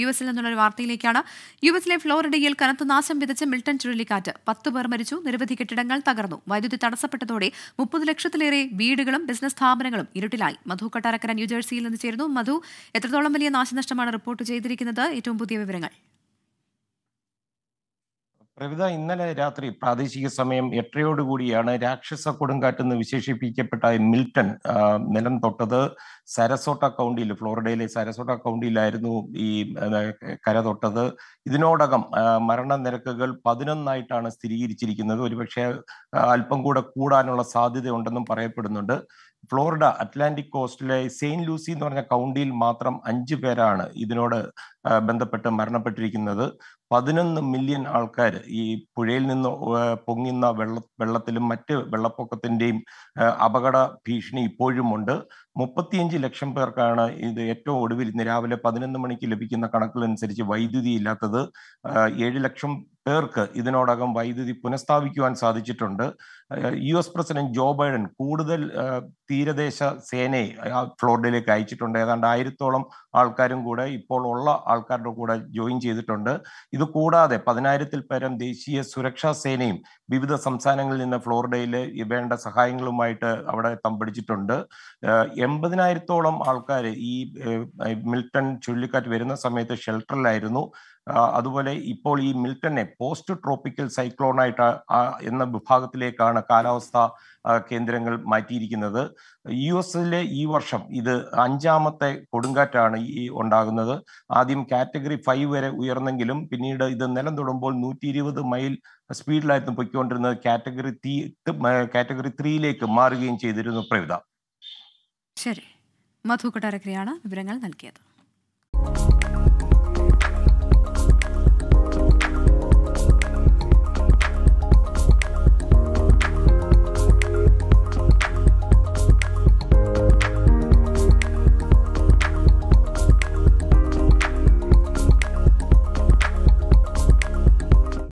U എസിൽ നിന്നുള്ള ഒരു വാർത്തയിലേക്കാണ്. യു എസിലെ ഫ്ലോറിഡയിൽ കനത്ത നാശം വിതച്ച മിൽട്ടൺ ചുഴലിക്കാറ്റ്. പത്ത് പേർ മരിച്ചു നിരവധി കെട്ടിടങ്ങൾ തകർന്നു. വൈദ്യുതി തടസ്സപ്പെട്ടതോടെ മുപ്പത് ലക്ഷത്തിലേറെ വീടുകളും ബിസിനസ് സ്ഥാപനങ്ങളും ഇരുട്ടിലായി. മധു കൊട്ടാരക്കര ന്യൂജേഴ്സിയിൽ നിന്ന് ചേരുന്നു. മധു എത്രത്തോളം വലിയ നാശനഷ്ടമാണ് റിപ്പോർട്ട് ചെയ്തിരിക്കുന്നത്? ഏറ്റവും പുതിയ വിവരങ്ങൾ. പ്രവിത ഇന്നലെ രാത്രി പ്രാദേശിക സമയം എട്ടരയോടുകൂടിയാണ് രാക്ഷസ കൊടുങ്കാറ്റ് എന്ന് വിശേഷിപ്പിക്കപ്പെട്ട മിൽട്ടൺ നിലം തൊട്ടത് സരസോട്ട കൗണ്ടിയിൽ ഫ്ലോറിഡയിലെ സരസോട്ട കൗണ്ടിയിലായിരുന്നു ഈ കര തൊട്ടത്. ഇതിനോടകം മരണനിരക്കുകൾ പതിനൊന്നായിട്ടാണ് സ്ഥിരീകരിച്ചിരിക്കുന്നത്. ഒരുപക്ഷെ അല്പം കൂടെ കൂടാനുള്ള സാധ്യതയുണ്ടെന്നും പറയപ്പെടുന്നുണ്ട്. ഫ്ലോറിഡ അറ്റ്ലാന്റിക് കോസ്റ്റിലെ സെയിന്റ് ലൂസി എന്ന് പറഞ്ഞ കൗണ്ടിയിൽ മാത്രം അഞ്ചു പേരാണ് ഇതിനോട് ബന്ധപ്പെട്ട് മരണപ്പെട്ടിരിക്കുന്നത്. പതിനൊന്ന് മില്യൺ ആൾക്കാർ ഈ പുഴയിൽ നിന്ന് പൊങ്ങുന്ന വെള്ള വെള്ളത്തിലും മറ്റ് വെള്ളപ്പൊക്കത്തിന്റെയും ഏർ അപകട ഭീഷണി ഇപ്പോഴും ഉണ്ട് മുപ്പത്തിയഞ്ച് ലക്ഷം പേർക്കാണ് ഇത് ഏറ്റവും ഒടുവിൽ ഇന്ന് രാവിലെ പതിനൊന്ന് മണിക്ക് ലഭിക്കുന്ന കണക്കുകളനുസരിച്ച് വൈദ്യുതി ഇല്ലാത്തത്. ഏഴ് ലക്ഷം പേർക്ക് ഇതിനോടകം വൈദ്യുതി പുനഃസ്ഥാപിക്കുവാൻ സാധിച്ചിട്ടുണ്ട്. U S president Joe Biden കൂടുതൽ തീരദേശ സേനയെ ഫ്ലോറിഡയിലേക്ക് അയച്ചിട്ടുണ്ട്. ഏതാണ്ട് ആയിരത്തോളം ആൾക്കാരും കൂടെ ഇപ്പോൾ ഉള്ള ആൾക്കാരുടെ കൂടെ ജോയിൻ ചെയ്തിട്ടുണ്ട്. ഇത് കൂടാതെ പതിനായിരത്തിൽ പരം ദേശീയ സുരക്ഷാ സേനയും വിവിധ സംസ്ഥാനങ്ങളിൽ നിന്ന് ഫ്ലോറിഡയിൽ വേണ്ട സഹായങ്ങളുമായിട്ട് അവിടെ തമ്പടിച്ചിട്ടുണ്ട്. എൺപതിനായിരത്തോളം ആൾക്കാർ ഈ മിൽട്ടൺ ചുഴലിക്കാറ്റ് വരുന്ന സമയത്ത് ഷെൽട്ടറിലായിരുന്നു. അതുപോലെ ഇപ്പോൾ ഈ മിൽട്ടനെ പോസ്റ്റ് ട്രോപ്പിക്കൽ സൈക്ലോണായിട്ട് എന്ന വിഭാഗത്തിലേക്കാണ് കാലാവസ്ഥ കേന്ദ്രങ്ങൾ മാറ്റിയിരിക്കുന്നത്. യു എസിലെ ഈ വർഷം ഇത് അഞ്ചാമത്തെ കൊടുങ്കാറ്റാണ് ഈ ഉണ്ടാകുന്നത്. ആദ്യം കാറ്റഗറി ഫൈവ് വരെ ഉയർന്നെങ്കിലും പിന്നീട് ഇത് നിലം തൊടുമ്പോൾ നൂറ്റി ഇരുപത് മൈൽ സ്പീഡിലായിരുന്നു പൊയ്ക്കൊണ്ടിരുന്നത്. കാറ്റഗറി തീ കാറ്റഗറി ത്രീയിലേക്ക് മാറുകയും ചെയ്തിരുന്നു പ്രവിത. ശരി. മധു കൊട്ടാരക്കരയാണ് വിവരങ്ങൾ നൽകിയത്.